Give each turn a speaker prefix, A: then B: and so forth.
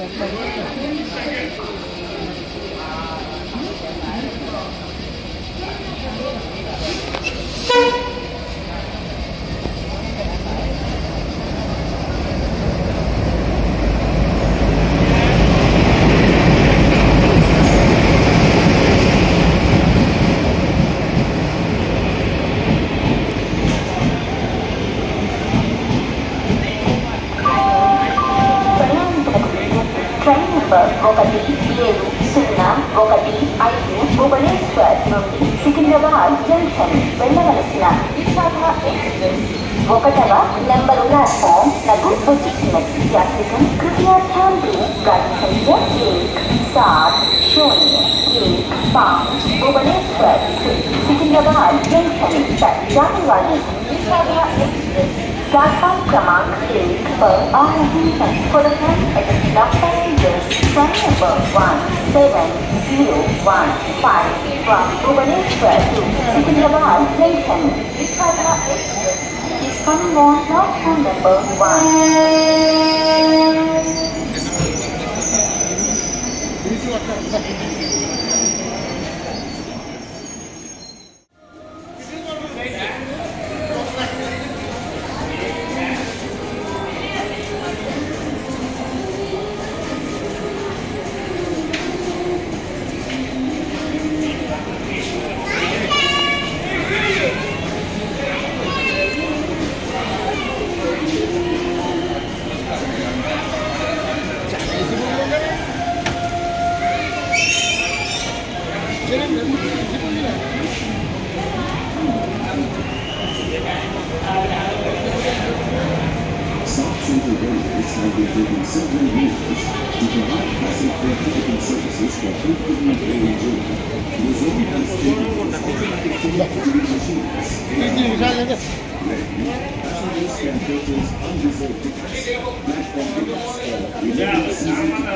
A: Okay. Number ఒకటి ఏడు సున్నా ఒకటి ఐదు భువనేశ్వర్ నుండి సికింద్రాబాద్ జంక్షన్ వెళ్ళవలసిన విశాఖ ఎక్స్ప్రెస్ ఒకటవ నెంబరు ప్లాట్ఫామ్ లకు వచ్చేసినది यात्रिगण कृपया ध्यान दें गाड़ी संख्या एक सात शून्य एक पाँच भुवनेश्वर से सिकंदराबाद जंक्शन तक जाने वाली विशाखा एक्सप्रेस प्लेटफॉर्म क्रमांक एक पर आ रही है from number 1, 7015 from Bhubaneswar to Hyderabad station. This Hyderabad is coming on not from number 1.
B: South Central Railways have been taking several years to provide passenger ticketing services for frequently rail journey. The zone has taken automatic ticketing machines. Passengers can purchase unreserved tickets, platform tickets, or remaining season tickets